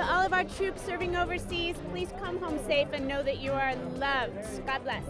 To all of our troops serving overseas, please come home safe and know that you are loved. God bless.